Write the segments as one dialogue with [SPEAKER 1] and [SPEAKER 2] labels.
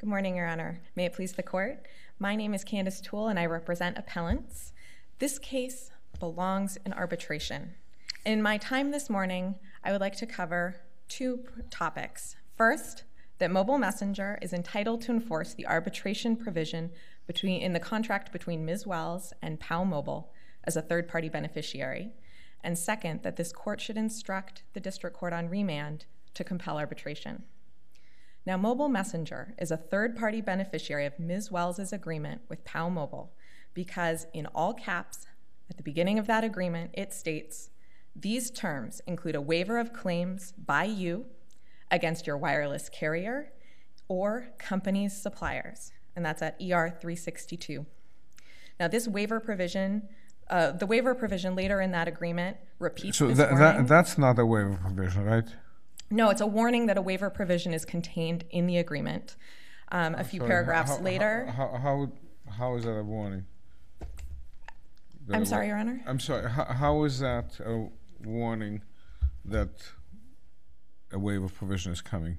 [SPEAKER 1] Good morning, Your Honor. May it please the court. My name is Candace Toole and I represent appellants. This case belongs in arbitration. In my time this morning, I would like to cover two topics. First, that Mobile Messenger is entitled to enforce the arbitration provision between, in the contract between Ms. Wells and POW Mobile as a third party beneficiary. And second, that this court should instruct the district court on remand to compel arbitration. Now, Mobile Messenger is a third party beneficiary of Ms. Wells' agreement with POW Mobile because, in all caps, at the beginning of that agreement, it states these terms include a waiver of claims by you against your wireless carrier or company's suppliers. And that's at ER 362. Now, this waiver provision, uh, the waiver provision later in that agreement repeats
[SPEAKER 2] So
[SPEAKER 1] warning.
[SPEAKER 2] that, that's not a waiver provision, right?
[SPEAKER 1] No, it's a warning that a waiver provision is contained in the agreement. Um, a few
[SPEAKER 2] Sorry,
[SPEAKER 1] paragraphs
[SPEAKER 2] how-
[SPEAKER 1] later.
[SPEAKER 2] How, how, how, is that a warning? That
[SPEAKER 1] I'm sorry, Your Honor.
[SPEAKER 2] I'm sorry, how, how is that a warning that a waiver provision is coming?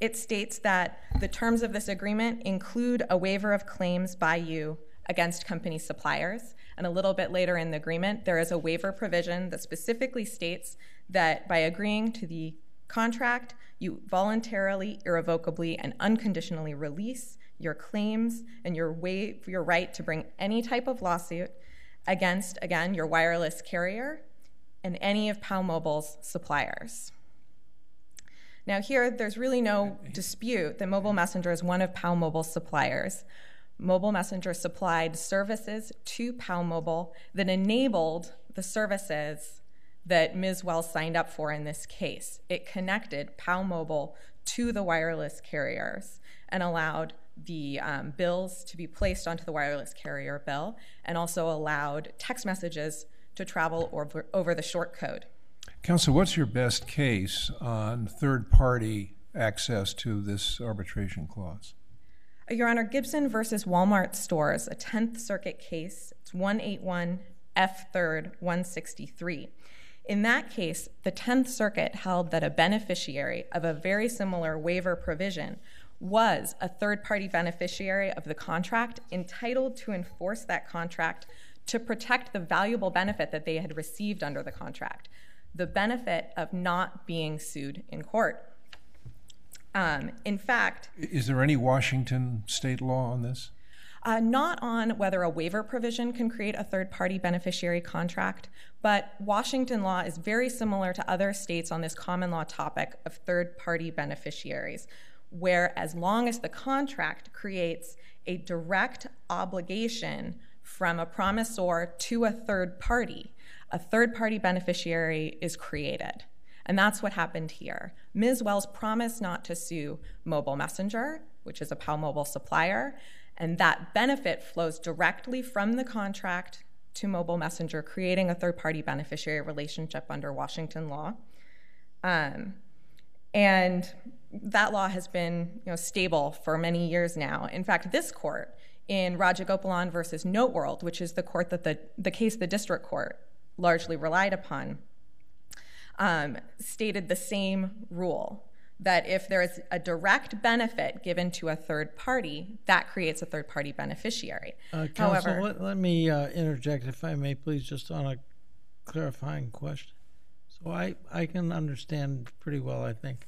[SPEAKER 1] It states that the terms of this agreement include a waiver of claims by you against company suppliers. And a little bit later in the agreement, there is a waiver provision that specifically states that by agreeing to the contract, you voluntarily, irrevocably, and unconditionally release your claims and your, wa- your right to bring any type of lawsuit against, again, your wireless carrier and any of POW Mobile's suppliers. Now, here, there's really no dispute that Mobile Messenger is one of POW Mobile's suppliers. Mobile Messenger supplied services to POW Mobile that enabled the services that Ms. Wells signed up for in this case. It connected POW Mobile to the wireless carriers and allowed the um, bills to be placed onto the wireless carrier bill and also allowed text messages to travel over, over the short code.
[SPEAKER 3] Counsel, what's your best case on third-party access to this arbitration clause?
[SPEAKER 1] Your Honor, Gibson versus Walmart stores, a 10th Circuit case. It's 181 F 3rd 163. In that case, the 10th Circuit held that a beneficiary of a very similar waiver provision was a third party beneficiary of the contract entitled to enforce that contract to protect the valuable benefit that they had received under the contract the benefit of not being sued in court. Um, in fact,
[SPEAKER 3] Is there any Washington state law on this?
[SPEAKER 1] Uh, not on whether a waiver provision can create a third party beneficiary contract, but Washington law is very similar to other states on this common law topic of third party beneficiaries, where as long as the contract creates a direct obligation from a promisor to a third party, a third party beneficiary is created. And that's what happened here. Ms. Wells promised not to sue Mobile Messenger, which is a PAL Mobile supplier, and that benefit flows directly from the contract to Mobile Messenger, creating a third party beneficiary relationship under Washington law. Um, and that law has been you know, stable for many years now. In fact, this court in Rajagopalan versus Noteworld, which is the court that the, the case the district court largely relied upon, um, stated the same rule that if there is a direct benefit given to a third party, that creates a third party beneficiary.
[SPEAKER 4] Uh, counsel,
[SPEAKER 1] However,
[SPEAKER 4] let, let me uh, interject, if I may, please, just on a clarifying question. So I, I can understand pretty well, I think,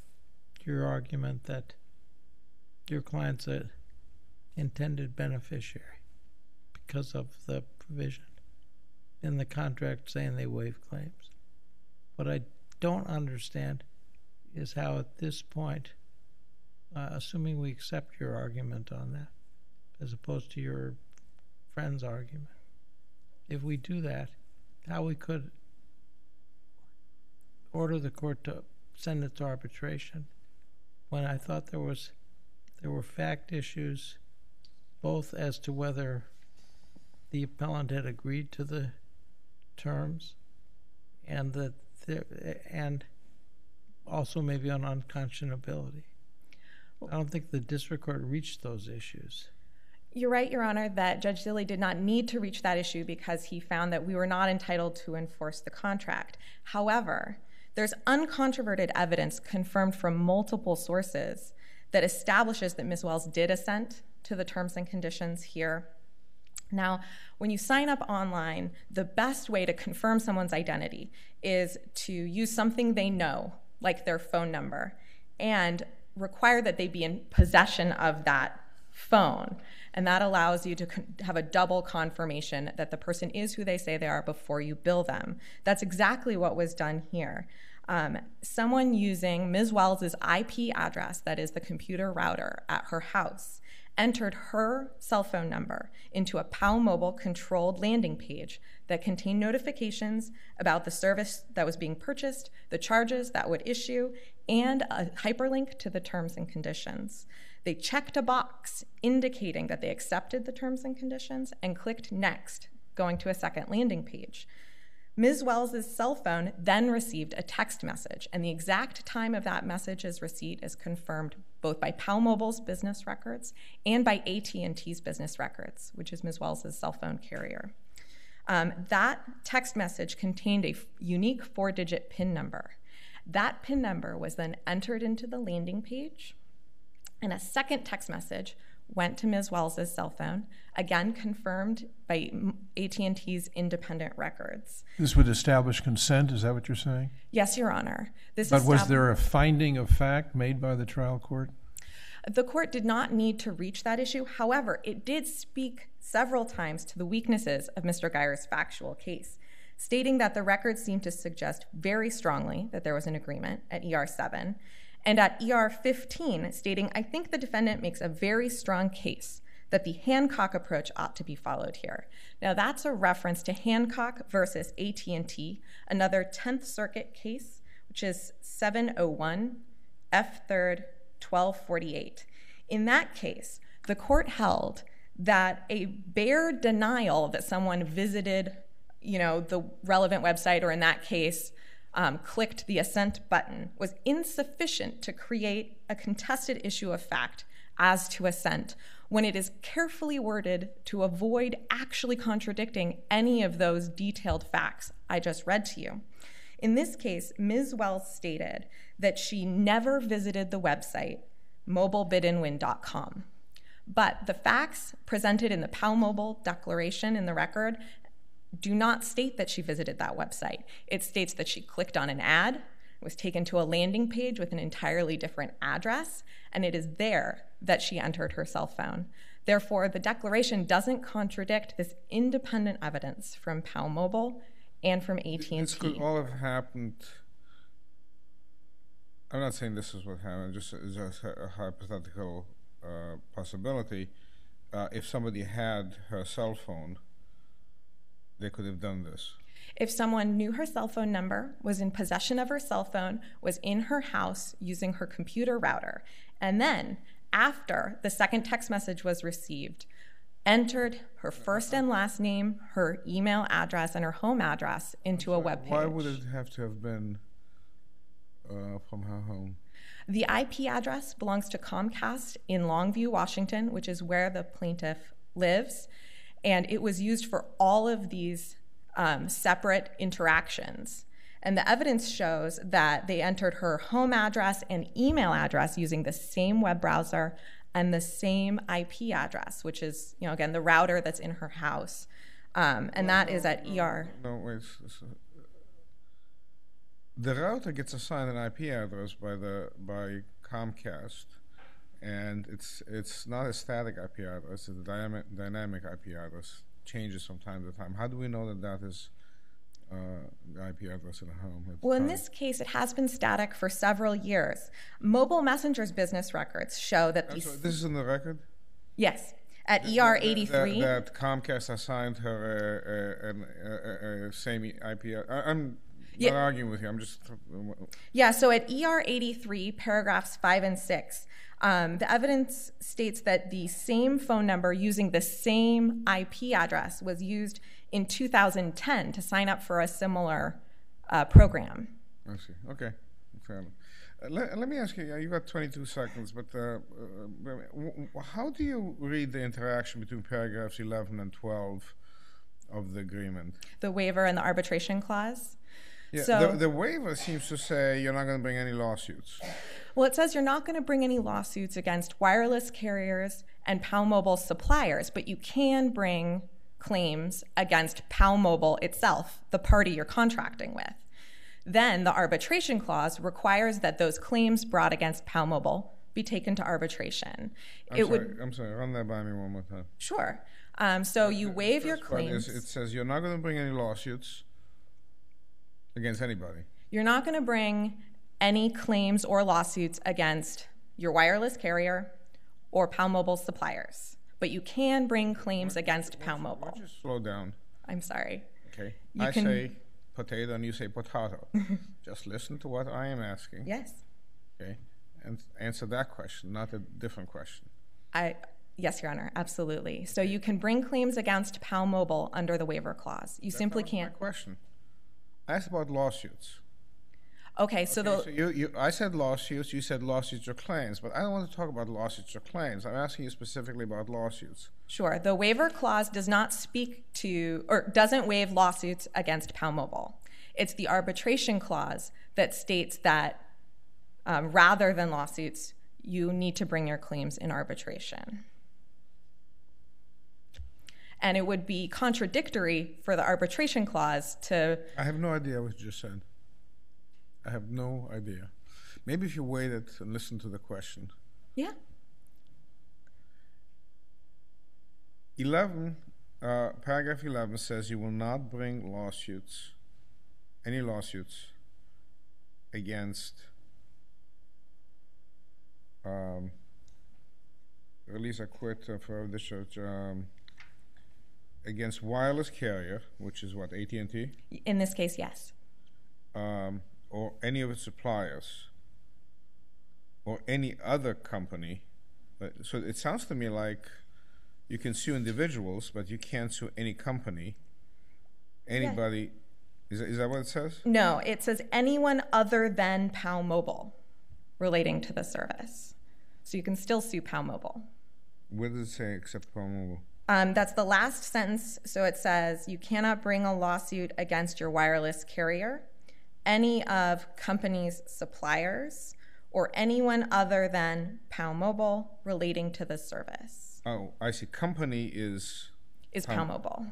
[SPEAKER 4] your argument that your client's a intended beneficiary because of the provision in the contract saying they waive claims. What I don't understand is how at this point, uh, assuming we accept your argument on that, as opposed to your friend's argument, if we do that, how we could order the court to send it to arbitration when I thought there was there were fact issues both as to whether the appellant had agreed to the terms and that there, and also maybe on unconscionability. I don't think the district court reached those issues.
[SPEAKER 1] You're right, Your Honor, that Judge Zilly did not need to reach that issue because he found that we were not entitled to enforce the contract. However, there's uncontroverted evidence confirmed from multiple sources that establishes that Ms. Wells did assent to the terms and conditions here. Now, when you sign up online, the best way to confirm someone's identity is to use something they know, like their phone number, and require that they be in possession of that phone. And that allows you to con- have a double confirmation that the person is who they say they are before you bill them. That's exactly what was done here. Um, someone using Ms. Wells's IP address, that is the computer router at her house, entered her cell phone number into a PAL Mobile controlled landing page that contained notifications about the service that was being purchased, the charges that would issue, and a hyperlink to the terms and conditions. They checked a box indicating that they accepted the terms and conditions and clicked next, going to a second landing page. Ms. Wells's cell phone then received a text message, and the exact time of that message's receipt is confirmed both by PAL Mobile's business records and by AT&T's business records, which is Ms. Wells's cell phone carrier. Um, that text message contained a f- unique four-digit PIN number. That PIN number was then entered into the landing page, and a second text message went to Ms. Wells's cell phone, again confirmed by AT&T's independent records.
[SPEAKER 3] This would establish consent, is that what you're saying?
[SPEAKER 1] Yes, Your Honor. This
[SPEAKER 3] But was there a finding of fact made by the trial court?
[SPEAKER 1] The court did not need to reach that issue. However, it did speak several times to the weaknesses of Mr. Geier's factual case, stating that the records seemed to suggest very strongly that there was an agreement at ER 7, and at ER 15, stating, I think the defendant makes a very strong case that the Hancock approach ought to be followed here. Now that's a reference to Hancock versus AT&T, another 10th Circuit case, which is 701 F3rd 1248. In that case, the court held that a bare denial that someone visited, you know, the relevant website or in that case um, clicked the assent button was insufficient to create a contested issue of fact as to assent when it is carefully worded to avoid actually contradicting any of those detailed facts I just read to you. In this case, Ms. Wells stated that she never visited the website mobilebidandwin.com. But the facts presented in the PAL Mobile declaration in the record do not state that she visited that website. It states that she clicked on an ad, was taken to a landing page with an entirely different address, and it is there that she entered her cell phone. Therefore, the declaration doesn't contradict this independent evidence from PAL Mobile and from AT&T.
[SPEAKER 2] This could all have happened. I'm not saying this is what happened, just as a, a hypothetical uh, possibility. Uh, if somebody had her cell phone, they could have done this.
[SPEAKER 1] If someone knew her cell phone number, was in possession of her cell phone, was in her house using her computer router, and then, after the second text message was received, entered her first and last name, her email address, and her home address into a web page.
[SPEAKER 2] Why would it have to have been uh, from her home?
[SPEAKER 1] The IP address belongs to Comcast in Longview, Washington, which is where the plaintiff lives, and it was used for all of these um, separate interactions. And the evidence shows that they entered her home address and email address using the same web browser and the same IP address, which is, you know, again, the router that's in her house. Um, and that is at ER.
[SPEAKER 2] No, wait. s- The router gets assigned an IP address by the by Comcast, and it's it's not a static IP address; it's a dynamic dynamic IP address. Changes from time to time. How do we know that that is uh, the IP address in a home?
[SPEAKER 1] Well, in this case, it has been static for several years. Mobile Messenger's business records show that these.
[SPEAKER 2] this is in the record.
[SPEAKER 1] Yes, at ER 83.
[SPEAKER 2] That, that Comcast assigned her a, uh, uh, uh, uh, same IP. I, I'm
[SPEAKER 1] Yeah.
[SPEAKER 2] not arguing with you. I'm just.
[SPEAKER 1] Yeah, so at ER 83, paragraphs 5 and 6, um, the evidence states that the same phone number using the same IP address was used in 2010 to sign up for a similar uh, program.
[SPEAKER 2] I see. Okay, fair enough. Uh, let, let me ask you. Uh, you got 22 seconds, but uh, uh, how do you read the interaction between paragraphs 11 and 12 of the agreement?
[SPEAKER 1] The waiver and the arbitration clause.
[SPEAKER 2] Yeah,
[SPEAKER 1] So-
[SPEAKER 2] the, the waiver seems to say you're not going to bring any lawsuits.
[SPEAKER 1] Well, it says you're not going to bring any lawsuits against wireless carriers and PAL Mobile suppliers, but you can bring claims against PAL Mobile itself, the party you're contracting with. Then the arbitration clause requires that those claims brought against PAL Mobile be taken to arbitration.
[SPEAKER 2] I'm
[SPEAKER 1] it
[SPEAKER 2] sorry,
[SPEAKER 1] would
[SPEAKER 2] I'm sorry, run that by me one more time.
[SPEAKER 1] sure. Um, so you waive your claims.
[SPEAKER 2] it says you're not going to bring any lawsuits against anybody.
[SPEAKER 1] You're not going to bring any claims or lawsuits against your wireless carrier or PAL Mobile suppliers, but you can bring claims against PAL Mobile.
[SPEAKER 2] Just slow down,
[SPEAKER 1] I'm sorry.
[SPEAKER 2] okay?
[SPEAKER 1] You
[SPEAKER 2] I
[SPEAKER 1] can-
[SPEAKER 2] say potato and you say potato. Just listen to what I am asking,
[SPEAKER 1] Yes.
[SPEAKER 2] okay? And answer that question, not a different question.
[SPEAKER 1] I yes, Your Honor, absolutely. So you can bring claims against PAL Mobile under the waiver clause. You simply
[SPEAKER 2] My
[SPEAKER 1] can't.
[SPEAKER 2] My question. I asked about lawsuits.
[SPEAKER 1] Okay, so the
[SPEAKER 2] So you, you, I said lawsuits, you said lawsuits or claims, but I don't want to talk about lawsuits or claims. I'm asking you specifically about lawsuits.
[SPEAKER 1] Sure. The waiver clause does not speak to or doesn't waive lawsuits against PAL Mobile. It's the arbitration clause that states that um, rather than lawsuits, you need to bring your claims in arbitration. And it would be contradictory for the arbitration clause to.
[SPEAKER 2] I have no idea what you just said. I have no idea. Maybe if you waited and listened to the question.
[SPEAKER 1] Yeah.
[SPEAKER 2] 11, uh, paragraph 11 says you will not bring lawsuits, any lawsuits, against um, release a quit uh, for discharge um, against wireless carrier, which is what AT&T,
[SPEAKER 1] In this case, yes.
[SPEAKER 2] um, or any of its suppliers, or any other company. But, so it sounds to me like you can sue individuals, but you can't sue any company, anybody. Is, that, is that what it says?
[SPEAKER 1] No, it says anyone other than PAL Mobile relating to the service. So you can still sue PAL Mobile.
[SPEAKER 2] Where does it say except Palm
[SPEAKER 1] Um, that's the last sentence. So it says you cannot bring a lawsuit against your wireless carrier, any of company's suppliers, or anyone other than PAL Mobile relating to the service.
[SPEAKER 2] Oh, I see. Company is
[SPEAKER 1] Is PAL Mobile.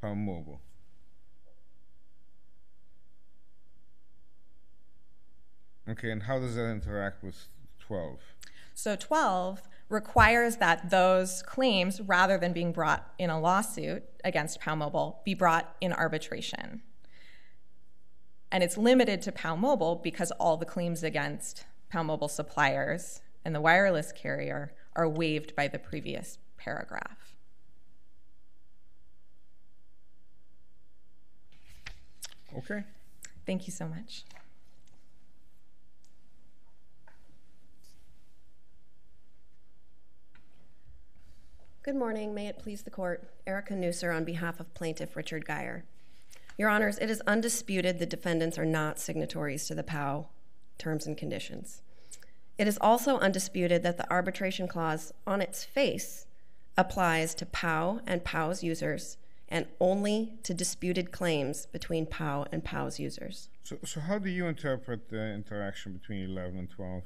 [SPEAKER 2] Palm Mobile. Okay, and how does that interact with 12?
[SPEAKER 1] So 12 requires that those claims, rather than being brought in a lawsuit against PAL Mobile, be brought in arbitration. And it's limited to PAL Mobile because all the claims against PAL Mobile suppliers and the wireless carrier are waived by the previous paragraph.
[SPEAKER 2] Okay.
[SPEAKER 1] Thank you so much.
[SPEAKER 5] Good morning. May it please the court. Erica Nusser on behalf of plaintiff Richard Geier. Your Honors, it is undisputed the defendants are not signatories to the POW terms and conditions. It is also undisputed that the arbitration clause on its face applies to POW and POW's users and only to disputed claims between POW and POW's users.
[SPEAKER 2] So, so how do you interpret the interaction between 11 and 12?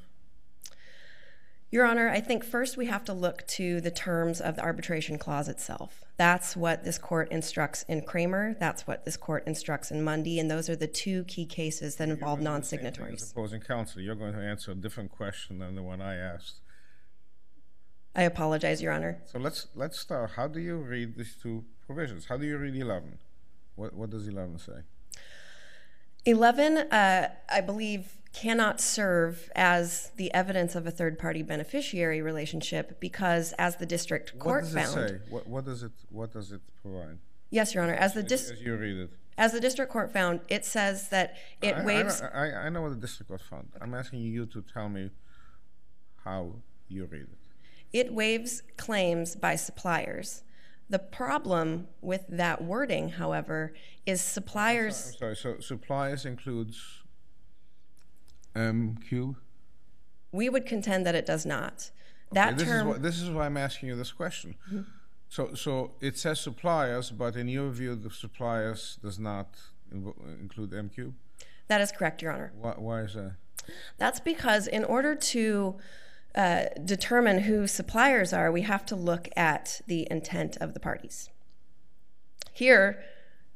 [SPEAKER 5] Your Honor, I think first we have to look to the terms of the arbitration clause itself. That's what this court instructs in Kramer. That's what this court instructs in Mundi, and those are the two key cases that involve
[SPEAKER 2] As
[SPEAKER 5] non-signatories.
[SPEAKER 2] opposing counsel, you're going to answer a different question than the one I asked.
[SPEAKER 5] I apologize, Your Honor.
[SPEAKER 2] So let's let's start. How do you read these two provisions? How do you read 11? What what does 11 say?
[SPEAKER 5] 11, uh, I believe, cannot serve as the evidence of a third-party beneficiary relationship because, as the district court What
[SPEAKER 2] does
[SPEAKER 5] found,
[SPEAKER 2] it say? What what does it what does it provide?
[SPEAKER 5] yes, Your Honor, as the dis-
[SPEAKER 2] As you read it.
[SPEAKER 5] as the district court found, it says that it
[SPEAKER 2] I, I
[SPEAKER 5] waives.
[SPEAKER 2] know- I, I know what the district court found. I'm asking you to tell me how you read it.
[SPEAKER 5] It waives claims by suppliers. The problem with that wording, however, is
[SPEAKER 2] I'm
[SPEAKER 5] suppliers.
[SPEAKER 2] sorry. So suppliers includes MQ.
[SPEAKER 5] We would contend that it does not. That
[SPEAKER 2] Okay, this
[SPEAKER 5] term.
[SPEAKER 2] is why, this is why I'm asking you this question. So so it says suppliers, but in your view, the suppliers does not include MQ.
[SPEAKER 5] That is correct, Your Honor.
[SPEAKER 2] Why, why is that?
[SPEAKER 5] That's because in order to uh, determine who suppliers are, we have to look at the intent of the parties. Here,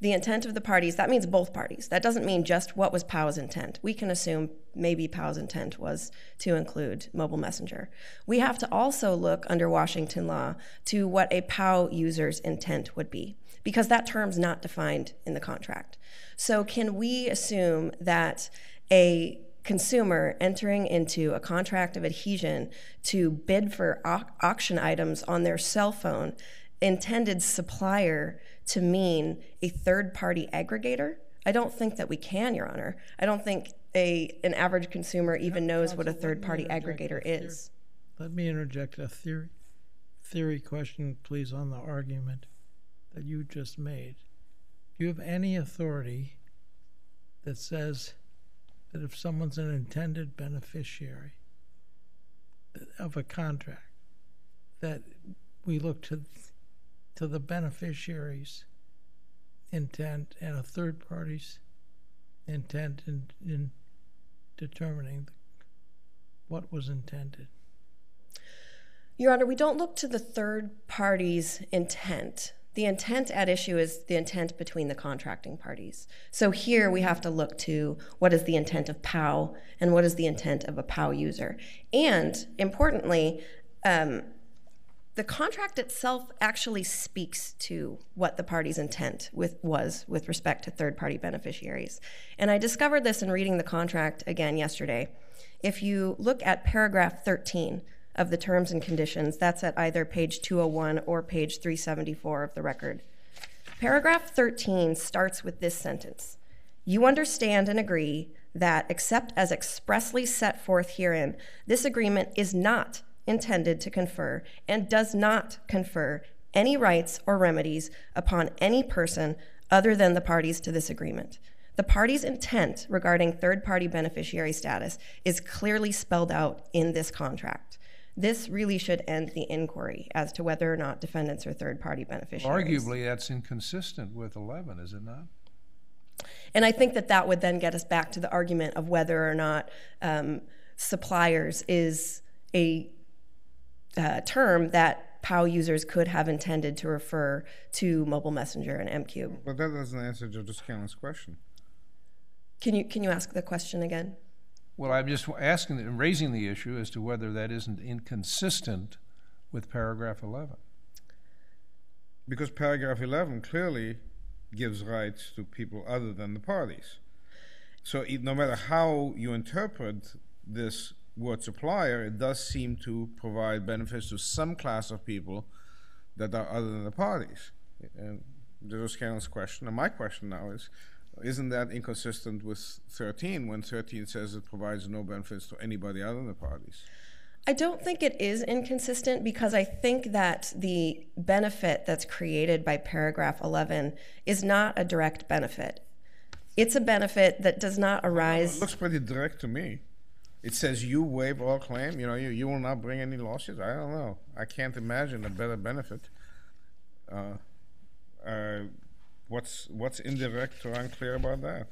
[SPEAKER 5] the intent of the parties, that means both parties. That doesn't mean just what was POW's intent. We can assume maybe POW's intent was to include mobile messenger. We have to also look under Washington law to what a POW user's intent would be, because that term's not defined in the contract. So, can we assume that a consumer entering into a contract of adhesion to bid for au- auction items on their cell phone intended supplier to mean a third party aggregator? I don't think that we can, Your Honor. I don't think a an average consumer even knows what a third party aggregator is.
[SPEAKER 4] Let me interject a theory, theory question, please, on the argument that you just made. Do you have any authority that says that if someone's an intended beneficiary of a contract, that we look to to the beneficiary's intent and a third party's intent in, in determining what was intended?
[SPEAKER 5] Your Honor, we don't look to the third party's intent. The intent at issue is the intent between the contracting parties. So here we have to look to what is the intent of POW and what is the intent of a POW user. And importantly, um, the contract itself actually speaks to what the party's intent with, was with respect to third party beneficiaries. And I discovered this in reading the contract again yesterday. If you look at paragraph 13 of the terms and conditions, that's at either page 201 or page 374 of the record. Paragraph 13 starts with this sentence You understand and agree that, except as expressly set forth herein, this agreement is not intended to confer and does not confer any rights or remedies upon any person other than the parties to this agreement. The party's intent regarding third party beneficiary status is clearly spelled out in this contract. This really should end the inquiry as to whether or not defendants are third party beneficiaries.
[SPEAKER 3] Arguably, that's inconsistent with 11, is it not?
[SPEAKER 5] And I think that that would then get us back to the argument of whether or not um, suppliers is a uh, term that POW users could have intended to refer to Mobile Messenger and M-Qube.
[SPEAKER 2] But that doesn't answer Judge O'Scannlain's question.
[SPEAKER 5] Can you can you ask the question again?
[SPEAKER 3] Well, I'm just asking, and raising the issue as to whether that isn't inconsistent with paragraph 11.
[SPEAKER 2] Because paragraph 11 clearly gives rights to people other than the parties. So it, no matter how you interpret this word supplier, it does seem to provide benefits to some class of people that are other than the parties. And Judge O'Scannlain's question, and my question now is, isn't that inconsistent with 13 when 13 says it provides no benefits to anybody other than the parties?
[SPEAKER 5] I don't think it is inconsistent because I think that the benefit that's created by paragraph 11 is not a direct benefit. It's a benefit that does not
[SPEAKER 2] It
[SPEAKER 5] arise.
[SPEAKER 2] looks pretty direct to me. It says you waive all claim. You know, you, you will not bring any lawsuits. I don't know. I can't imagine a better benefit. Uh, uh, what's what's indirect or unclear about that?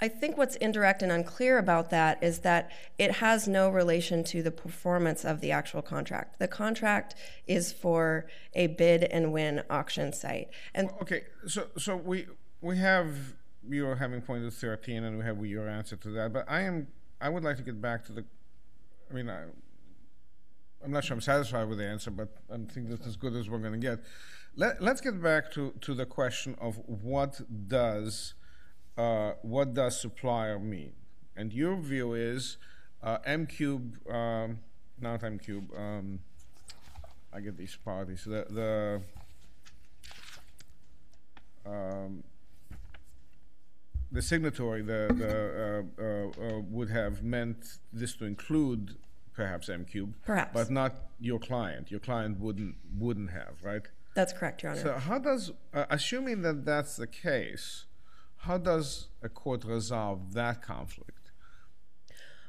[SPEAKER 5] I think what's indirect and unclear about that is that it has no relation to the performance of the actual contract. The contract is for a bid and win auction site. And
[SPEAKER 2] Okay, so so we we have you are having pointed thirteen, and we have your answer to that. But I am I would like to get back to the. I mean, I, I'm not sure I'm satisfied with the answer, but I think that's as good as we're going to get. Let, let's get back to, to the question of what does uh, what does supplier mean? And your view is uh, M-Qube, um, not M-Qube. Um, I get these parties. The the um, the signatory, the, the uh, uh, uh, would have meant this to include perhaps M-Qube,
[SPEAKER 5] Perhaps.
[SPEAKER 2] but not your client. Your client wouldn't wouldn't have, right?
[SPEAKER 5] that's correct, Your Honor.
[SPEAKER 2] So how does, uh, assuming that that's the case, how does a court resolve that conflict?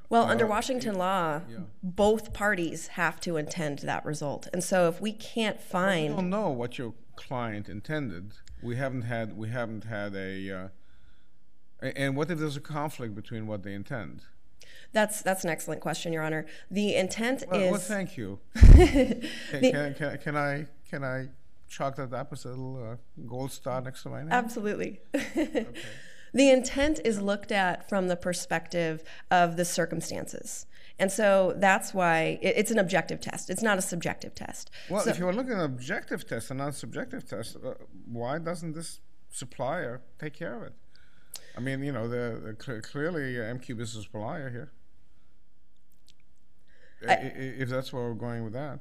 [SPEAKER 5] Well, under Washington law, both parties have to intend that result. And so if we can't find,
[SPEAKER 2] We
[SPEAKER 5] find
[SPEAKER 2] don't know what your client intended. We haven't had we haven't had a uh, A- And what if there's a conflict between what they intend?
[SPEAKER 5] That's that's an excellent question, Your Honor. The intent
[SPEAKER 2] Well,
[SPEAKER 5] is
[SPEAKER 2] well thank you. can, can, can, can I can I chalk that up as a little uh, gold star next to my name?
[SPEAKER 5] Absolutely. okay. The intent is looked at from the perspective of the circumstances. And so that's why it's an objective test. It's not a subjective test.
[SPEAKER 2] Well,
[SPEAKER 5] So-
[SPEAKER 2] if you were looking at an objective test and not a subjective test, uh, why doesn't this supplier take care of it? I mean, you know, the, the clearly uh, MQ is a supplier here. I- if that's where we're going with that.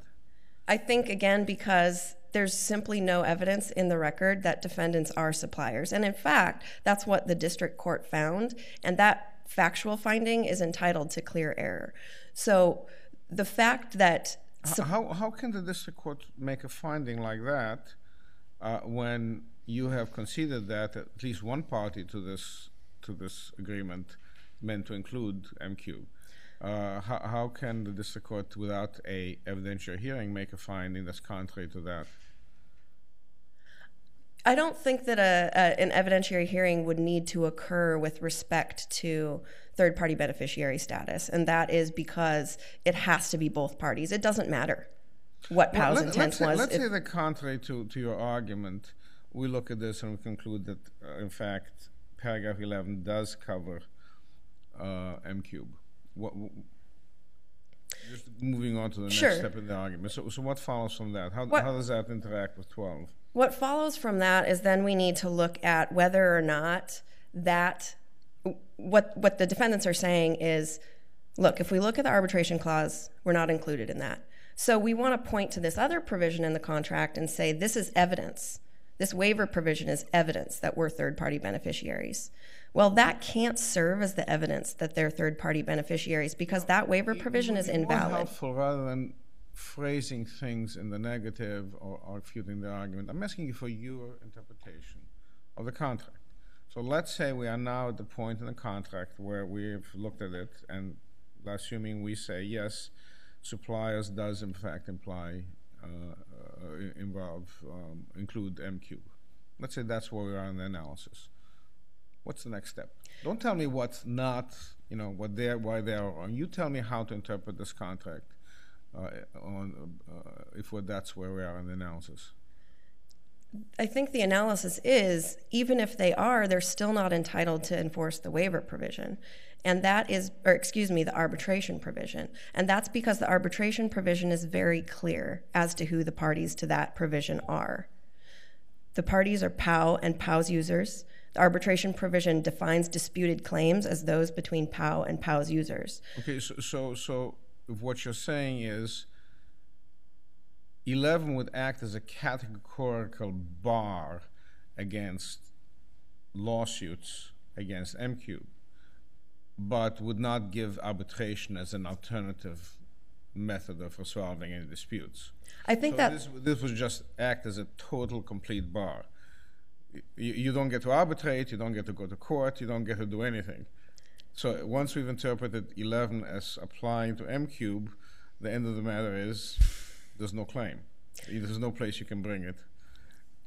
[SPEAKER 5] I think, again, because there's simply no evidence in the record that defendants are suppliers. And in fact, that's what the district court found. And that factual finding is entitled to clear error. So the fact that
[SPEAKER 2] H- How, how can the district court make a finding like that uh, when you have conceded that at least one party to this to this agreement meant to include MQ? Uh, how, how can the district court, without a evidentiary hearing, make a finding that's contrary to that?
[SPEAKER 5] I don't think that a, a, an evidentiary hearing would need to occur with respect to third party beneficiary status. And that is because it has to be both parties. It doesn't matter what
[SPEAKER 2] Well, let-
[SPEAKER 5] intent
[SPEAKER 2] let's say,
[SPEAKER 5] was.
[SPEAKER 2] let's
[SPEAKER 5] If-
[SPEAKER 2] say that contrary to, to your argument, we look at this and we conclude that, uh, in fact, paragraph 11 does cover uh, M-Qube. What, w- just moving on to the
[SPEAKER 5] Sure.
[SPEAKER 2] next step in the argument. So, so what follows from that? How,
[SPEAKER 5] What-
[SPEAKER 2] how does that interact with 12?
[SPEAKER 5] What follows from that is then we need to look at whether or not that what what the defendants are saying is look, if we look at the arbitration clause, we're not included in that. So we want to point to this other provision in the contract and say this is evidence. This waiver provision is evidence that we're third party beneficiaries. Well, that can't serve as the evidence that they're third party beneficiaries because that waiver provision is invalid.
[SPEAKER 2] helpful rather than phrasing things in the negative or, or refuting the argument. I'm asking you for your interpretation of the contract. So let's say we are now at the point in the contract where we've looked at it, and assuming we say yes, suppliers does in fact imply involve um, include MQ. Let's say that's where we are in the analysis. What's the next step? Don't tell me what's not, you know, what they're, why they're wrong. You tell me how to interpret this contract, uh, on, uh, if that's where we are in the analysis.
[SPEAKER 5] I think the analysis is even if they are, they're still not entitled to enforce the waiver provision. And that is, or excuse me, the arbitration provision. And that's because the arbitration provision is very clear as to who the parties to that provision are. The parties are POW and POW's users. The arbitration provision defines disputed claims as those between POW and POW's users.
[SPEAKER 2] Okay, so, so, so what you're saying is 11 would act as a categorical bar against lawsuits against MQ, but would not give arbitration as an alternative method of resolving any disputes.
[SPEAKER 5] I think
[SPEAKER 2] So
[SPEAKER 5] that
[SPEAKER 2] this, this would just act as a total, complete bar. You, you don't get to arbitrate, you don't get to go to court, you don't get to do anything. So once we've interpreted 11 as applying to M-Qube, the end of the matter is there's no claim. There's no place you can bring it.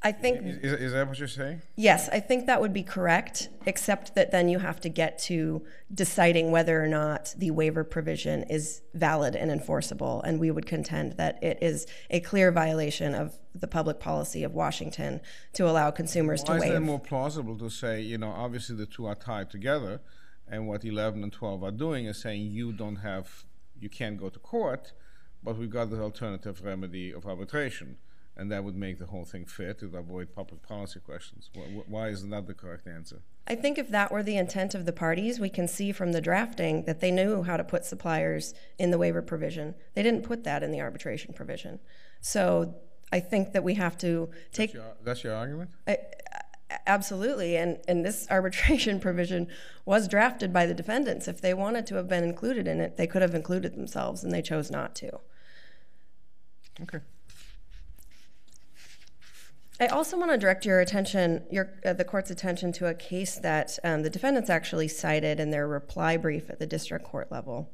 [SPEAKER 5] I think
[SPEAKER 2] Is, is that what you're saying?
[SPEAKER 5] Yes, I think that would be correct, except that then you have to get to deciding whether or not the waiver provision is valid and enforceable. And we would contend that it is a clear violation of the public policy of Washington to allow consumers
[SPEAKER 2] Why
[SPEAKER 5] to
[SPEAKER 2] is it more plausible to say, you know, obviously the two are tied together, and what 11 and 12 are doing is saying you don't have, you can't go to court, but we've got the alternative remedy of arbitration, and that would make the whole thing fit to avoid public policy questions. Wh- wh- Why isn't that the correct answer?
[SPEAKER 5] I think if that were the intent of the parties, we can see from the drafting that they knew how to put suppliers in the waiver provision. They didn't put that in the arbitration provision. So I think that we have to take
[SPEAKER 2] Your- That's your argument?
[SPEAKER 5] I- Absolutely, and, and this arbitration provision was drafted by the defendants. If they wanted to have been included in it, they could have included themselves, and they chose not to.
[SPEAKER 2] Okay.
[SPEAKER 5] I also want to direct your attention, your, uh, the court's attention, to a case that um, the defendants actually cited in their reply brief at the district court level,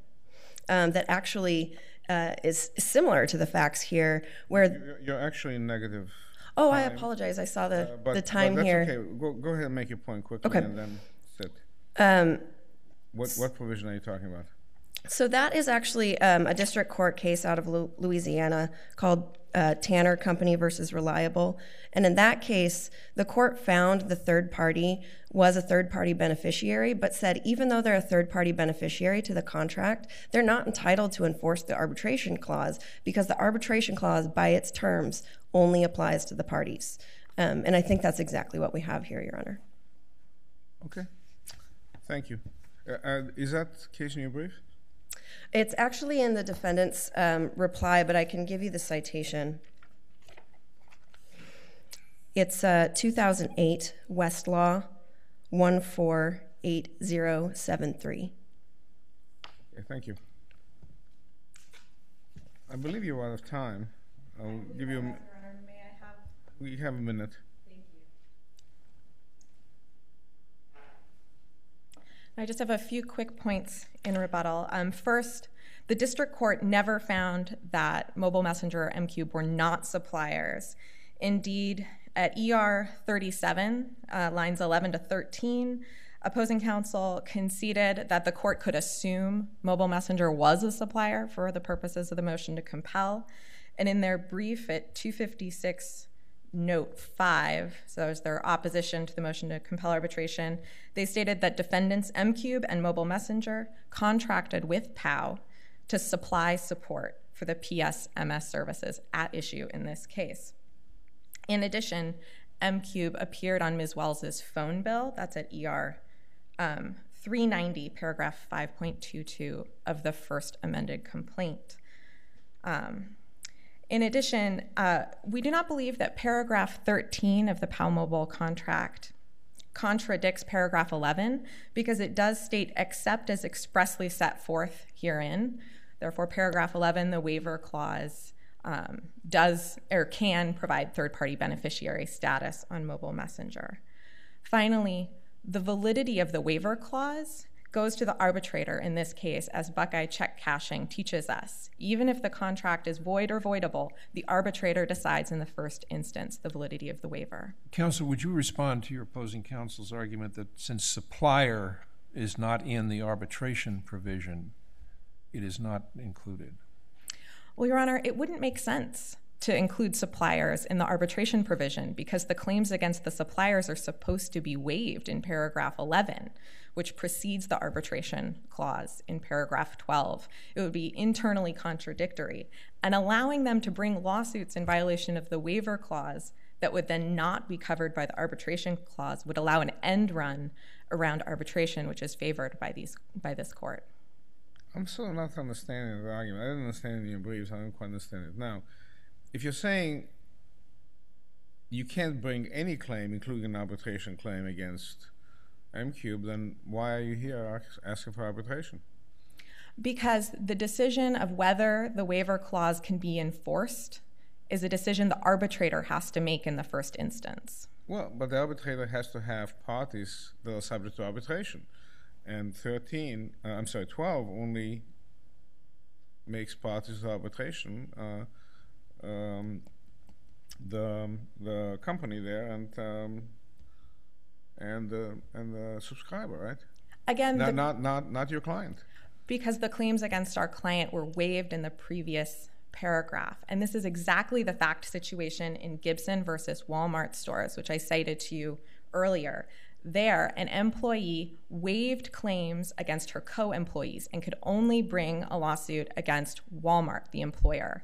[SPEAKER 5] um, that actually uh, is similar to the facts here, where
[SPEAKER 2] You're- You're actually negative.
[SPEAKER 5] oh, I apologize, I saw the
[SPEAKER 2] uh, but-
[SPEAKER 5] the
[SPEAKER 2] but
[SPEAKER 5] time
[SPEAKER 2] that's
[SPEAKER 5] here.
[SPEAKER 2] okay. Go, go ahead and make your point quickly,
[SPEAKER 5] Okay.
[SPEAKER 2] and then sit.
[SPEAKER 5] Um,
[SPEAKER 2] What, what provision are you talking about?
[SPEAKER 5] So that is actually um, a district court case out of Louisiana called uh, Tanner Company versus Reliable. And in that case, the court found the third party was a third party beneficiary, but said even though they're a third party beneficiary to the contract, they're not entitled to enforce the arbitration clause because the arbitration clause, by its terms, only applies to the parties. Um, and I think that's exactly what we have here, Your Honor.
[SPEAKER 2] Okay. Thank you. Uh, uh, is that case in your brief?
[SPEAKER 5] It's actually in the defendant's um, reply, but I can give you the citation. It's uh, 2008 Westlaw 148073.
[SPEAKER 2] Okay, thank you. I believe you're out of time. I'll give you. A, m- we have a minute.
[SPEAKER 1] I just have a few quick points in rebuttal. Um, first, the district court never found that Mobile Messenger or M-Qube were not suppliers. Indeed, at ER 37, uh, lines 11 to 13, opposing counsel conceded that the court could assume Mobile Messenger was a supplier for the purposes of the motion to compel. And in their brief at 256 note 5, so as their opposition to the motion to compel arbitration, they stated that defendants M-Qube and Mobile Messenger contracted with POW to supply support for the PSMS services at issue in this case. In addition, M-Qube appeared on Ms. Wells's phone bill, that's at ER um, 390, paragraph 5.22 of the first amended complaint. Um, in addition, uh, we do not believe that paragraph 13 of the POW Mobile contract contradicts paragraph 11 because it does state except as expressly set forth herein. Therefore, paragraph 11, the waiver clause, um, does or can provide third party beneficiary status on mobile messenger. Finally, the validity of the waiver clause goes to the arbitrator in this case, as Buckeye check cashing teaches us. Even if the contract is void or voidable, the arbitrator decides in the first instance the validity of the waiver.
[SPEAKER 3] Counsel, would you respond to your opposing counsel's argument that since supplier is not in the arbitration provision, it is not included?
[SPEAKER 1] Well, Your Honor, it wouldn't make sense to include suppliers in the arbitration provision because the claims against the suppliers are supposed to be waived in paragraph 11, which precedes the arbitration clause in paragraph 12. It would be internally contradictory. And allowing them to bring lawsuits in violation of the waiver clause that would then not be covered by the arbitration clause would allow an end run around arbitration, which is favored by, these, by this court.
[SPEAKER 2] I'm still not understanding the argument. I didn't understand it in your briefs. I don't quite understand it now. If you're saying you can't bring any claim, including an arbitration claim against M-Qube, then why are you here asking for arbitration?
[SPEAKER 1] Because the decision of whether the waiver clause can be enforced is a decision the arbitrator has to make in the first instance.
[SPEAKER 2] Well, but the arbitrator has to have parties that are subject to arbitration. And 13, uh, I'm sorry, 12 only makes parties to arbitration uh, um, the, the company there and, um, and, the, and the subscriber, right?
[SPEAKER 1] Again,
[SPEAKER 2] Not,
[SPEAKER 1] the,
[SPEAKER 2] not, not, not your client.
[SPEAKER 1] because the claims against our client were waived in the previous paragraph. And this is exactly the fact situation in Gibson versus Walmart stores, which I cited to you earlier. There, an employee waived claims against her co employees and could only bring a lawsuit against Walmart, the employer.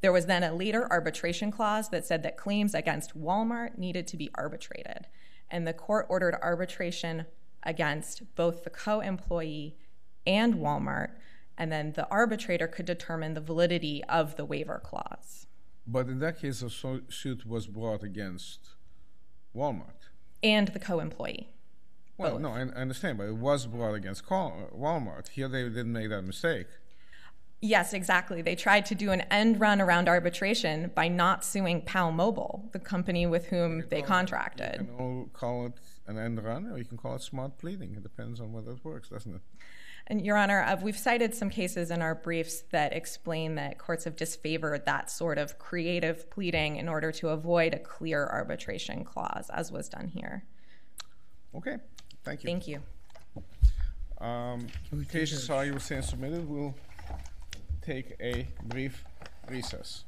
[SPEAKER 1] There was then a later arbitration clause that said that claims against Walmart needed to be arbitrated. And the court ordered arbitration against both the co employee and Walmart. And then the arbitrator could determine the validity of the waiver clause
[SPEAKER 2] But in that case, a suit was brought against Walmart.
[SPEAKER 1] and the co employee.
[SPEAKER 2] Well, no, I, I understand, but it was brought against Walmart. Here they didn't make that mistake.
[SPEAKER 1] Yes, exactly. They tried to do an end run around arbitration by not suing PAL Mobile, the company with whom they contracted.
[SPEAKER 2] You
[SPEAKER 1] contracted.
[SPEAKER 2] can all call it an end run, or you can call it smart pleading. It depends on whether it works, doesn't it?
[SPEAKER 1] And Your Honor, uh, we've cited some cases in our briefs that explain that courts have disfavored that sort of creative pleading in order to avoid a clear arbitration clause, as was done here.
[SPEAKER 2] Okay, thank you.
[SPEAKER 1] Thank you.
[SPEAKER 2] Um,
[SPEAKER 4] we take
[SPEAKER 2] cases are, you were saying submitted, we'll take a brief recess.